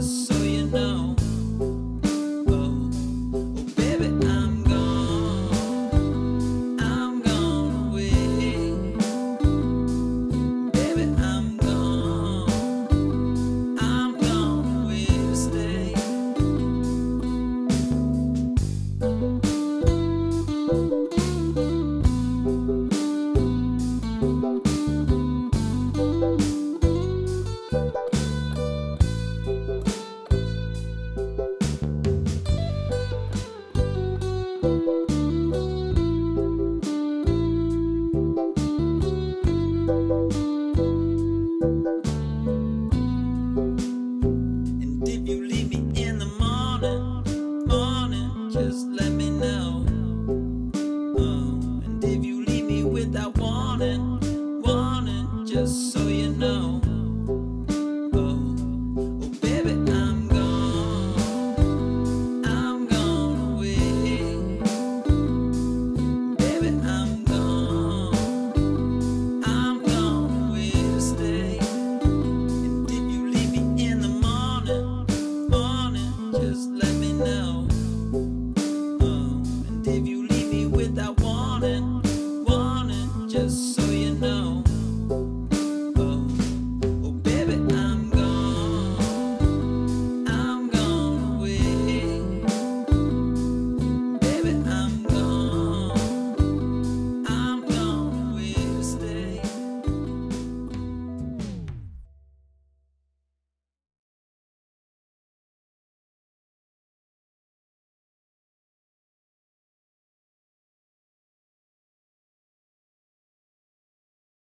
So. just let me know. Uh, and if you leave me without warning, warning, just so you know. Bye.